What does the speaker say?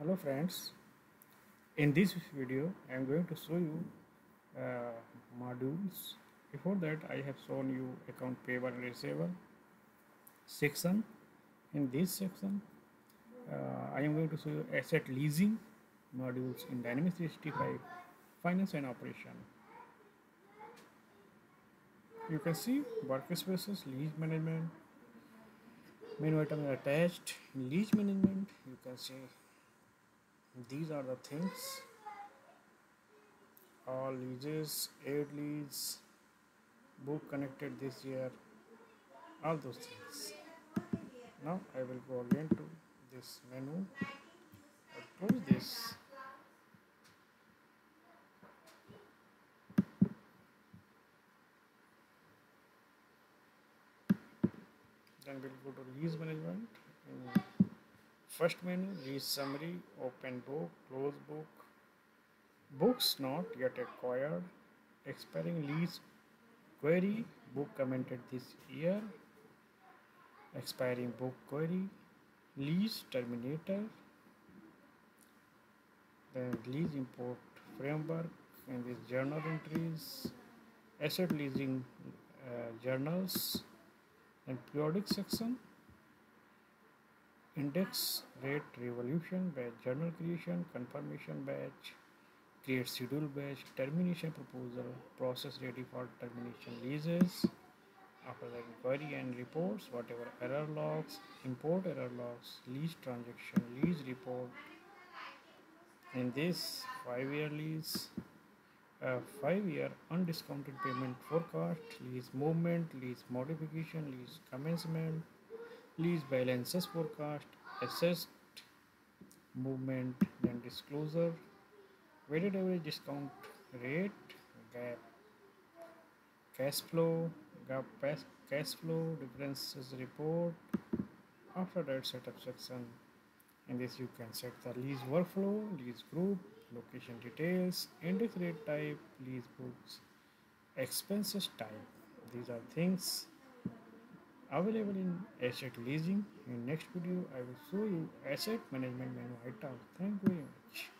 hello friends in this video i am going to show you uh, modules. Before that i have shown you account payable and receivable section. In this section uh, i am going to show you asset leasing modules in dynamics 365 finance and operation. You can see workspaces lease management menu item attached lease management. You can see these are the things. All leases aid lease book connected this year all those things. Now i will go again to this menu. I close this. Then we'll go to lease management first menu lease summary open book close book. Books not yet acquired. Expiring lease query book commented this year. Expiring book query lease terminator then lease import framework and these journal entries. Asset leasing uh, journals. And periodic section index rate revaluation batch journal creation confirmation batch create schedule batch termination proposal process ready for termination leases after the inquiry and reports whatever error logs import error logs lease transaction lease report. In this five year lease five year undiscounted payment forecast lease movement lease modification lease commencement lease balances forecast asset movement then disclosure weighted average discount rate GAAP cash flow GAAP cash flow differences report. After that setup section. In this you can set the lease workflow lease group location details index rate type lease books expenses type. These are things available in asset leasing. In next video i will show you asset management manual. Item thank you very much